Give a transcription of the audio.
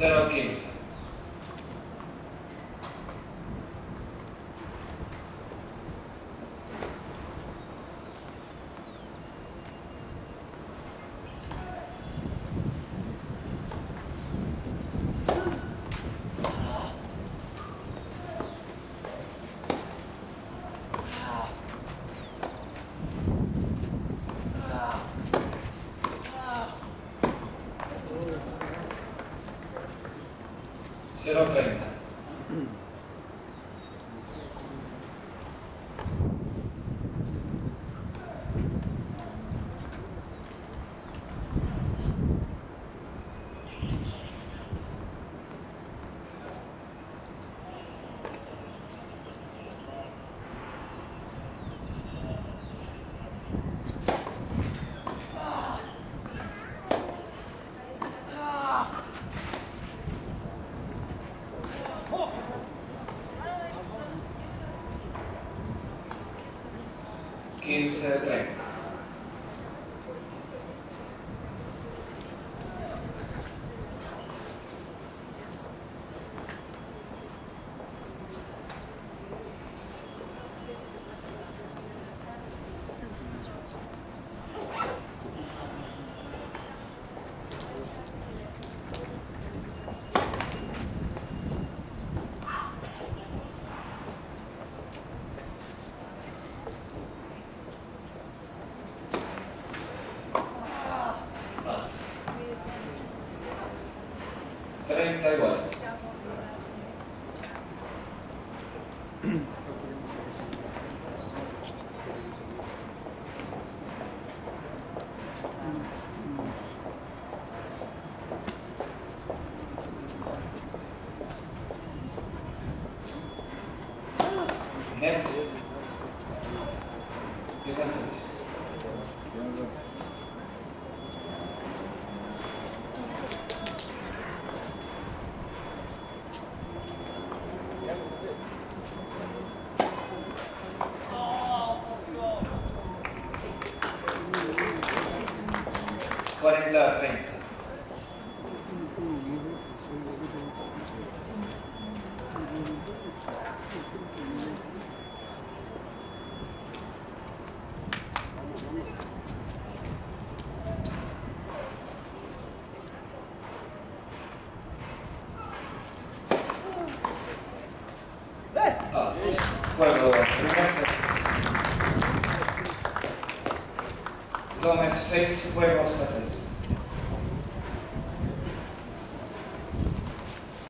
0 a سيرة القيدة is uh. Treinta. Treinta iguais. Net. E bastante. Quarenta, treinta. Ah, juego remesa. Gómez 6, juegos a 3.